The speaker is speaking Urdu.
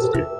positive.